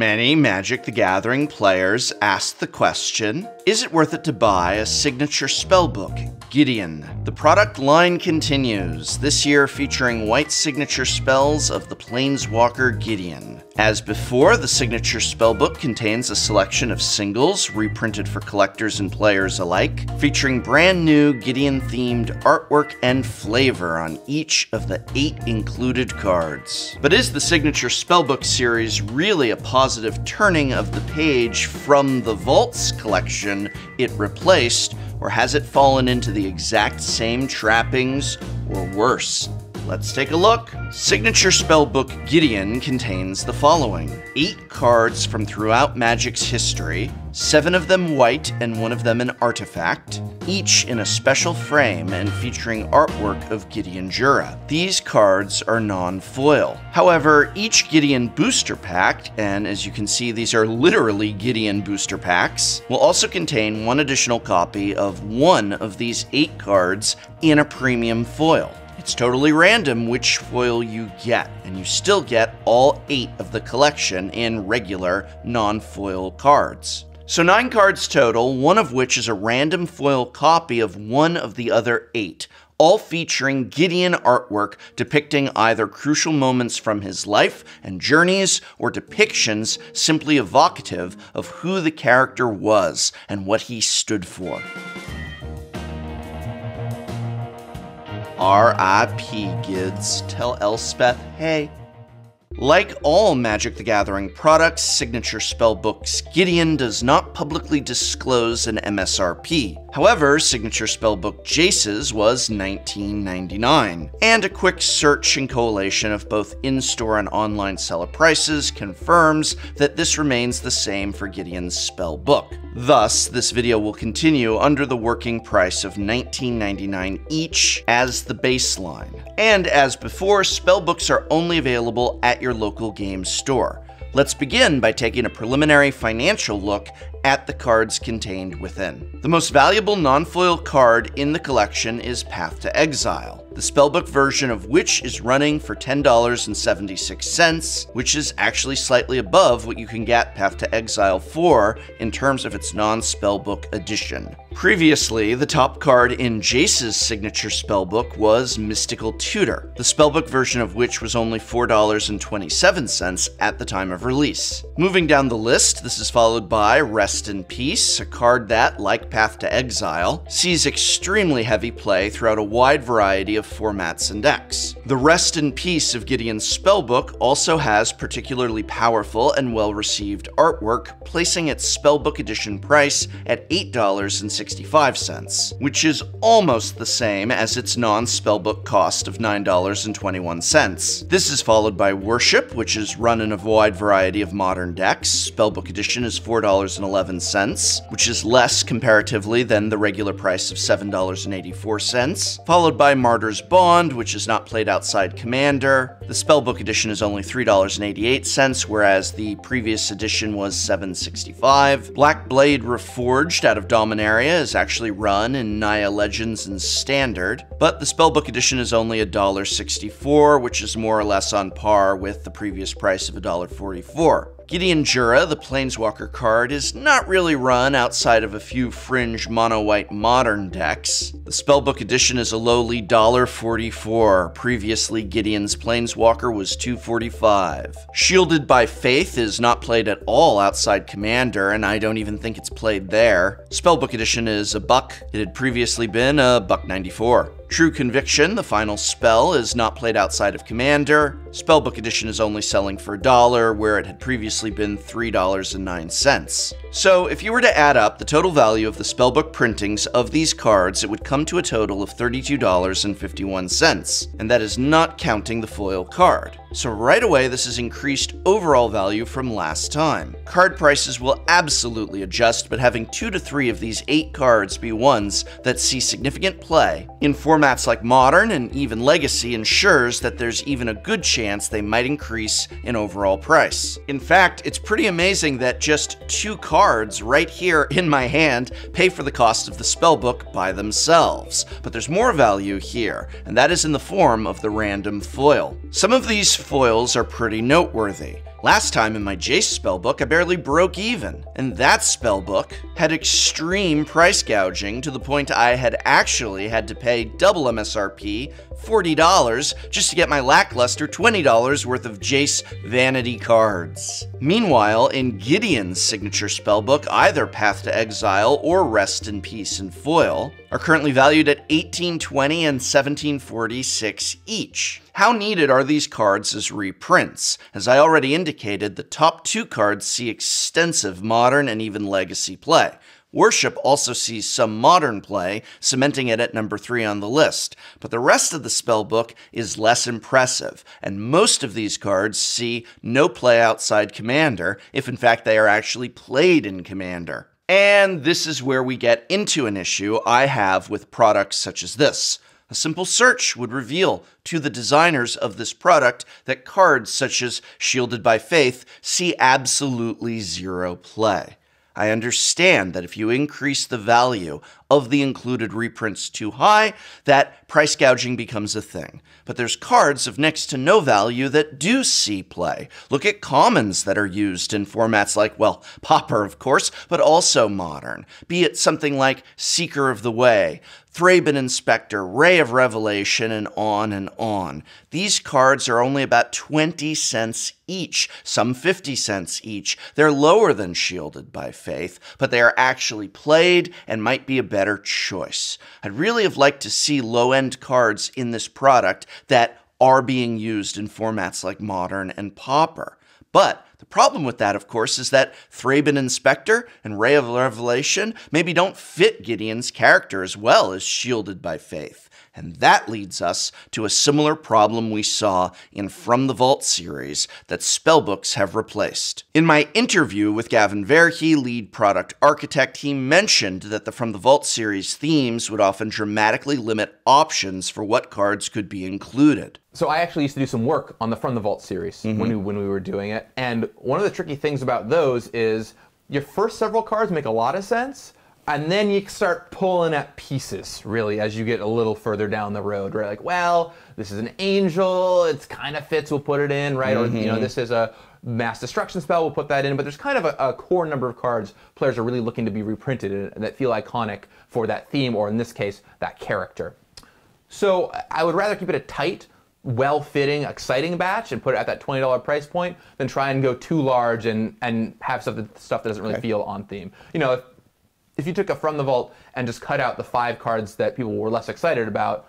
Many Magic the Gathering players ask the question Is it worth it to buy a signature spellbook, Gideon? The product line continues, this year featuring white signature spells of the Planeswalker Gideon. As before, the signature spellbook contains a selection of singles reprinted for collectors and players alike, featuring brand new Gideon themed artwork and flavor on each of the eight included cards. But is the signature spellbook series really a positive turning of the page from the Vaults collection it replaced, or has it fallen into the exact same trappings or worse? Let's take a look. Signature Spellbook Gideon contains the following eight cards from throughout Magic's history, seven of them white and one of them an artifact, each in a special frame and featuring artwork of Gideon Jura. These cards are non foil. However, each Gideon booster pack, and as you can see, these are literally Gideon booster packs, will also contain one additional copy of one of these eight cards in a premium foil. It's totally random which foil you get, and you still get all eight of the collection in regular, non foil cards. So, nine cards total, one of which is a random foil copy of one of the other eight, all featuring Gideon artwork depicting either crucial moments from his life and journeys or depictions simply evocative of who the character was and what he stood for. R.I.P. Gids. Tell Elspeth, hey. Like all Magic the Gathering products, signature spellbooks, Gideon does not publicly disclose an MSRP. However, signature spellbook Jace's was $19.99, and a quick search and collation of both in-store and online seller prices confirms that this remains the same for Gideon's spellbook. Thus, this video will continue under the working price of $19.99 each as the baseline. And as before, spellbooks are only available at your local game store. Let's begin by taking a preliminary financial look at the cards contained within. The most valuable non-foil card in the collection is Path to Exile, the spellbook version of which is running for $10.76, which is actually slightly above what you can get Path to Exile for in terms of its non-spellbook edition. Previously, the top card in Jace's signature spellbook was Mystical Tutor, the spellbook version of which was only $4.27 at the time of release. Moving down the list, this is followed by Rest in Peace, a card that, like Path to Exile, sees extremely heavy play throughout a wide variety of formats and decks. The Rest in Peace of Gideon's spellbook also has particularly powerful and well-received artwork, placing its spellbook edition price at $8.60 65 which is almost the same as its non-spellbook cost of $9.21. This is followed by Worship, which is run in a wide variety of modern decks. Spellbook edition is $4.11, which is less comparatively than the regular price of $7.84, followed by Bond, which is not played outside Commander. The Spellbook edition is only $3.88, whereas the previous edition was $7.65. Black Blade Reforged out of Dominaria is actually run in Naya Legends and Standard, but the Spellbook edition is only $1.64, which is more or less on par with the previous price of $1.44. Gideon Jura, the Planeswalker card, is not really run outside of a few fringe mono-white modern decks. The Spellbook edition is a lowly $1.44. Previously, Gideon's Planeswalker was $2.45. Shielded by Faith is not played at all outside Commander, and I don't even think it's played there. Spellbook edition is a buck. It had previously been a buck 94. True Conviction, the final spell, is not played outside of Commander. Spellbook Edition is only selling for a dollar, where it had previously been $3.09. So, if you were to add up the total value of the Spellbook printings of these cards, it would come to a total of $32.51, and that is not counting the foil card. So right away, this has increased overall value from last time. Card prices will absolutely adjust, but having two to three of these eight cards be ones that see significant play in formats like Modern and even Legacy ensures that there's even a good chance they might increase in overall price. In fact, it's pretty amazing that just two cards right here in my hand pay for the cost of the spellbook by themselves. But there's more value here, and that is in the form of the random foil. Some of these foils are pretty noteworthy. Last time in my Jace spellbook, I barely broke even, and that spellbook had extreme price gouging to the point I had actually had to pay double MSRP, $40, just to get my lackluster $20 worth of Jace vanity cards. Meanwhile, in Gideon's signature spellbook, either Path to Exile or Rest in Peace and Foil are currently valued at 1820 and 1746 each. How needed are these cards as reprints? As I already indicated, the top two cards see extensive modern and even legacy play. Worship also sees some modern play, cementing it at number 3 on the list, but the rest of the spellbook is less impressive, and most of these cards see no play outside Commander, if in fact they are actually played in Commander. And this is where we get into an issue I have with products such as this. A simple search would reveal to the designers of this product that cards such as Shielded by Faith see absolutely zero play. I understand that if you increase the value of the included reprints too high, that price gouging becomes a thing. But there's cards of next to no value that do see play. Look at commons that are used in formats like, well, Pauper, of course, but also modern. Be it something like Seeker of the Way, Thraben Inspector, Ray of Revelation, and on and on. These cards are only about 20 cents each, some 50 cents each. They're lower than Shielded by Faith, but they are actually played and might be a better choice. I'd really have liked to see low end cards in this product that are being used in formats like Modern and Pauper. But the problem with that, of course, is that Thraben Inspector and Ray of Revelation maybe don't fit Gideon's character as well as Shielded by Faith. And that leads us to a similar problem we saw in From the Vault series that spellbooks have replaced. In my interview with Gavin Verhey, lead product architect, he mentioned that the From the Vault series themes would often dramatically limit options for what cards could be included. So I actually used to do some work on the From the Vault series mm-hmm. when, we, when we were doing it. And one of the tricky things about those is your first several cards make a lot of sense, and then you start pulling at pieces, really, as you get a little further down the road, right? Like, well, this is an angel, it's kind of fits, we'll put it in, right? Mm-hmm. Or, you know, mm-hmm. this is a mass destruction spell, we'll put that in. But there's kind of a, a, core number of cards players are really looking to be reprinted and that feel iconic for that theme, or in this case, that character. So I would rather keep it a tight, well-fitting, exciting batch and put it at that $20 price point than try and go too large and, and have stuff that, stuff that doesn't really okay. feel on theme. You know, if, if you took a from the vault and just cut out the five cards that people were less excited about,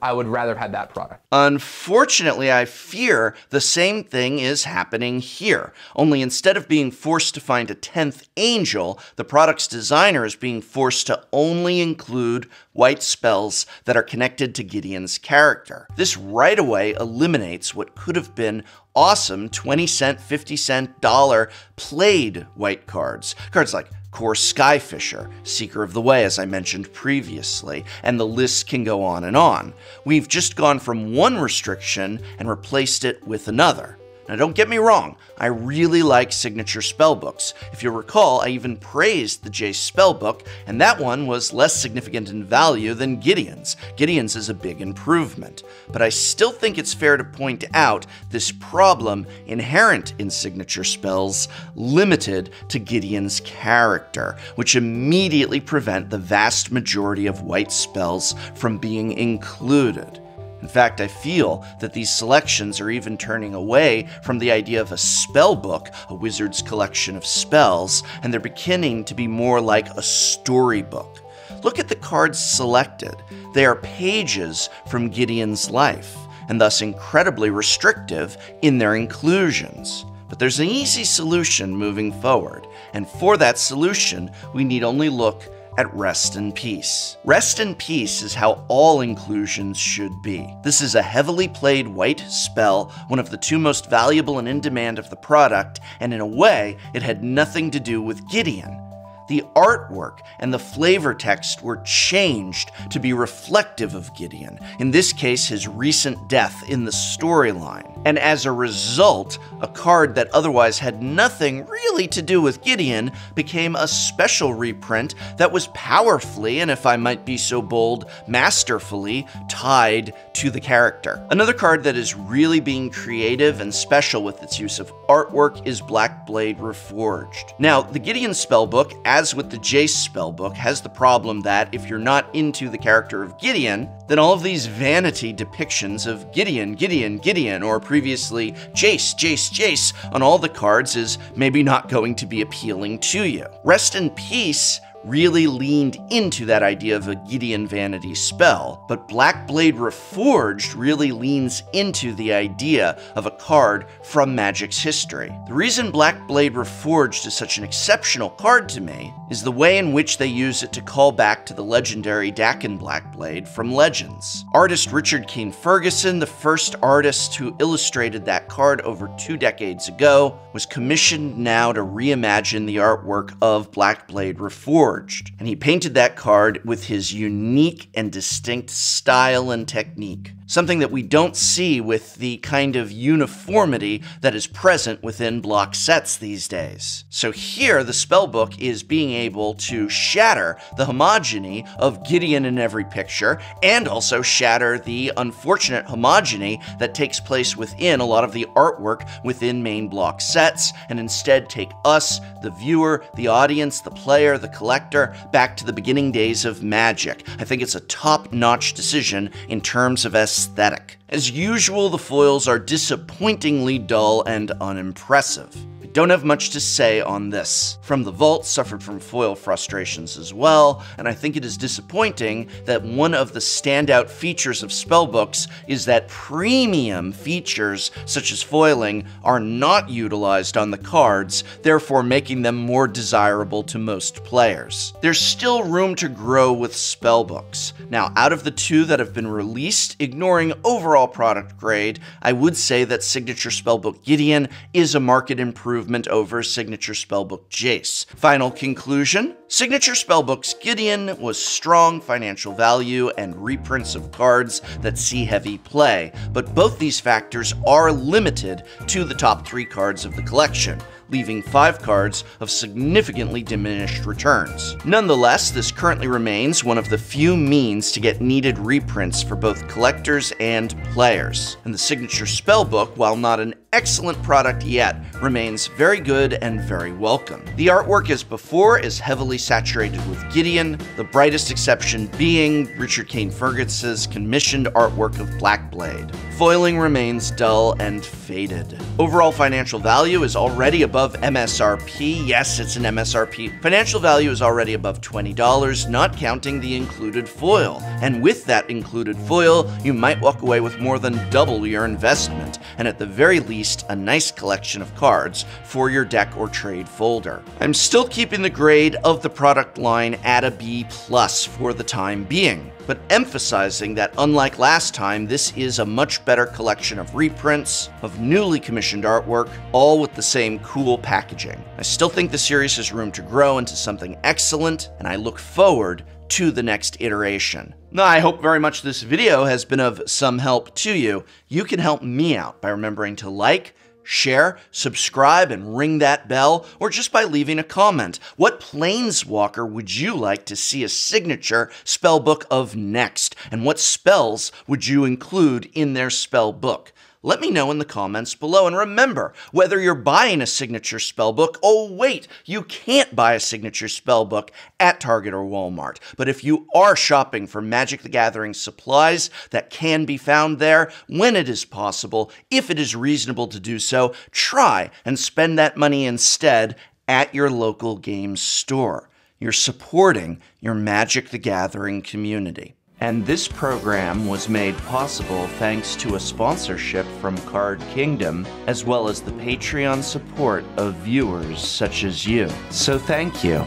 I would rather have had that product. Unfortunately, I fear the same thing is happening here. Only instead of being forced to find a 10th angel, the product's designer is being forced to only include white spells that are connected to Gideon's character. This right away eliminates what could have been awesome 20 cent, 50 cent, dollar played white cards. Cards like Kor Skyfisher, Seeker of the Way, as I mentioned previously, and the list can go on and on. We've just gone from one restriction and replaced it with another. Now, don't get me wrong, I really like signature spellbooks. If you recall, I even praised the Jace spellbook, and that one was less significant in value than Gideon's. Gideon's is a big improvement. But I still think it's fair to point out this problem inherent in signature spells, limited to Gideon's character, which immediately prevent the vast majority of white spells from being included. In fact, I feel that these selections are even turning away from the idea of a spell book, a wizard's collection of spells, and they're beginning to be more like a storybook. Look at the cards selected. They are pages from Gideon's life, and thus incredibly restrictive in their inclusions. But there's an easy solution moving forward, and for that solution, we need only look at Rest in Peace. Rest in Peace is how all inclusions should be. This is a heavily played white spell, one of the two most valuable and in demand of the product, and in a way, it had nothing to do with Gideon. The artwork and the flavor text were changed to be reflective of Gideon, in this case, his recent death in the storyline. And as a result, a card that otherwise had nothing really to do with Gideon became a special reprint that was powerfully, and if I might be so bold, masterfully tied to the character. Another card that is really being creative and special with its use of artwork is Black Blade Reforged. Now, the Gideon spellbook, as with the Jace spellbook, has the problem that if you're not into the character of Gideon, then all of these vanity depictions of Gideon, Gideon, Gideon, or previously Jace, Jace, Jace on all the cards is maybe not going to be appealing to you. Rest in peace really leaned into that idea of a Gideon Vanity spell, but Blackblade Reforged really leans into the idea of a card from Magic's history. The reason Blackblade Reforged is such an exceptional card to me is the way in which they use it to call back to the legendary Dakkon Blackblade from Legends. Artist Richard Kane Ferguson, the first artist who illustrated that card over two decades ago, was commissioned now to reimagine the artwork of Blackblade Reforged. And he painted that card with his unique and distinct style and technique something that we don't see with the kind of uniformity that is present within block sets these days. So here, the spellbook is being able to shatter the homogeny of Gideon in every picture, and also shatter the unfortunate homogeny that takes place within a lot of the artwork within main block sets, and instead take us, the viewer, the audience, the player, the collector, back to the beginning days of Magic. I think it's a top notch decision in terms of aesthetic. As usual, the foils are disappointingly dull and unimpressive. Don't have much to say on this. From the Vault suffered from foil frustrations as well, and I think it is disappointing that one of the standout features of spellbooks is that premium features, such as foiling, are not utilized on the cards, therefore making them more desirable to most players. There's still room to grow with spellbooks. Now, out of the two that have been released, ignoring overall product grade, I would say that Signature Spellbook Gideon is a market improvement improvement over Signature Spellbook Jace. Final conclusion Signature Spellbooks Gideon was strong financial value and reprints of cards that see heavy play, but both these factors are limited to the top three cards of the collection leaving five cards of significantly diminished returns. Nonetheless, this currently remains one of the few means to get needed reprints for both collectors and players. And the Signature Spellbook, while not an excellent product yet, remains very good and very welcome. The artwork as before is heavily saturated with Gideon, the brightest exception being Richard Kane Ferguson's commissioned artwork of Black Blade. Foiling remains dull and faded. Overall financial value is already above MSRP. Yes, it's an MSRP. Financial value is already above $20, not counting the included foil. And with that included foil, you might walk away with more than double your investment, and at the very least, a nice collection of cards for your deck or trade folder. I'm still keeping the grade of the product line at a B plus for the time being but emphasizing that unlike last time, this is a much better collection of reprints, of newly commissioned artwork, all with the same cool packaging. I still think the series has room to grow into something excellent, and I look forward to the next iteration. Now, I hope very much this video has been of some help to you. You can help me out by remembering to like, share, subscribe, and ring that bell, or just by leaving a comment. What planeswalker would you like to see a signature spell book of next? And what spells would you include in their spell book? Let me know in the comments below. And remember, whether you're buying a signature spellbook, oh wait, you can't buy a signature spellbook at Target or Walmart. But if you are shopping for Magic the Gathering supplies that can be found there, when it is possible, if it is reasonable to do so, try and spend that money instead at your local game store. You're supporting your Magic the Gathering community. And this program was made possible thanks to a sponsorship from Card Kingdom, as well as the Patreon support of viewers such as you. So thank you.